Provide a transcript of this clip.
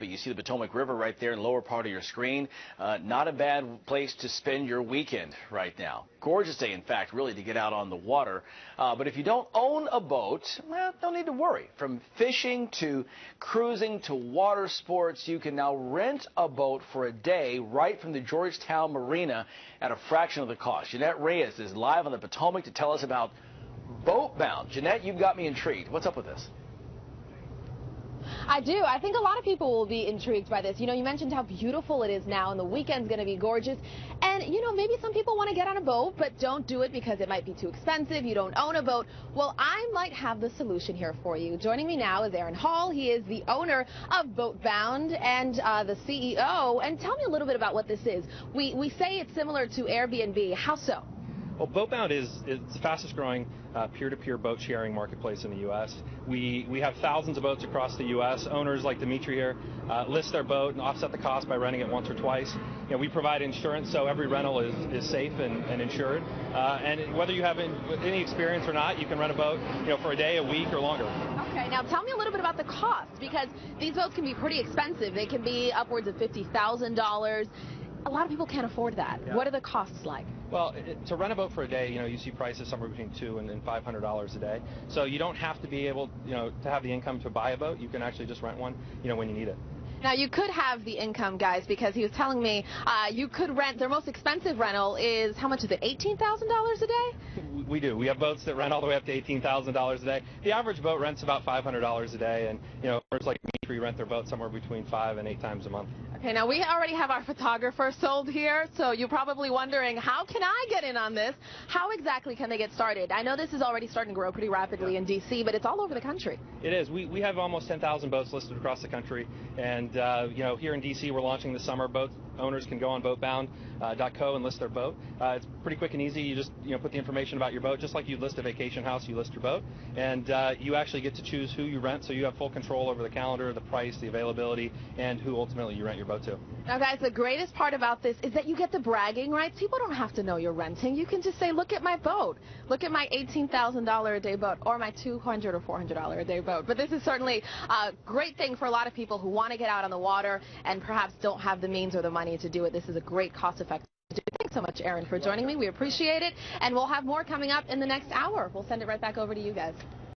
But you see the Potomac River right there in the lower part of your screen. Uh, not a bad place to spend your weekend right now. Gorgeous day, in fact, really to get out on the water. Uh, but if you don't own a boat, well, don't need to worry. From fishing to cruising to water sports, you can now rent a boat for a day right from the Georgetown Marina at a fraction of the cost. Jeanette Reyes is live on the Potomac to tell us about Boatbound. Jeanette, you've got me intrigued. What's up with this? I do. I think a lot of people will be intrigued by this. You know, you mentioned how beautiful it is now, and the weekend's going to be gorgeous. And, you know, maybe some people want to get on a boat, but don't do it because it might be too expensive. You don't own a boat. Well, I might have the solution here for you. Joining me now is Aaron Hall. He is the owner of Boatbound and uh, the CEO. And tell me a little bit about what this is. We, we say it's similar to Airbnb. How so? Well, Boatbound is, the fastest growing uh, peer-to-peer boat sharing marketplace in the U.S. We, we have thousands of boats across the U.S. Owners like Dmitry here uh, list their boat and offset the cost by renting it once or twice. You know, we provide insurance so every rental is, is safe and, and insured. Uh, and whether you have any experience or not, you can rent a boat you know, for a day, a week, or longer. Okay, now tell me a little bit about the cost because these boats can be pretty expensive. They can be upwards of $50,000 a lot of people can't afford that. Yeah. What are the costs like? Well, it, to rent a boat for a day, you know, you see prices somewhere between two and, and five hundred dollars a day. So you don't have to be able, you know, to have the income to buy a boat. You can actually just rent one, you know, when you need it. Now you could have the income, guys, because he was telling me uh, you could rent. Their most expensive rental is how much is it? Eighteen thousand dollars a day. We do. We have boats that rent all the way up to eighteen thousand dollars a day. The average boat rents about five hundred dollars a day, and you know, it's like me, we rent their boat somewhere between five and eight times a month. Okay, now we already have our photographer sold here, so you're probably wondering, how can I get in on this? How exactly can they get started? I know this is already starting to grow pretty rapidly in D.C., but it's all over the country. It is. We, we have almost 10,000 boats listed across the country, and, uh, you know, here in D.C., we're launching the summer. Boat owners can go on boatbound.co uh, and list their boat. Uh, it's pretty quick and easy. You just, you know, put the information about your boat, just like you list a vacation house, you list your boat, and uh, you actually get to choose who you rent, so you have full control over the calendar, the price, the availability, and who ultimately you rent your boat to. Now, guys, the greatest part about this is that you get the bragging rights. People don't have to know you're renting. You can just say, look at my boat. Look at my $18,000 a day boat or my 200 or $400 a day boat. But this is certainly a great thing for a lot of people who want to get out on the water and perhaps don't have the means or the money to do it. This is a great cost-effective Thanks so much, Aaron, for joining me. We appreciate it. And we'll have more coming up in the next hour. We'll send it right back over to you guys.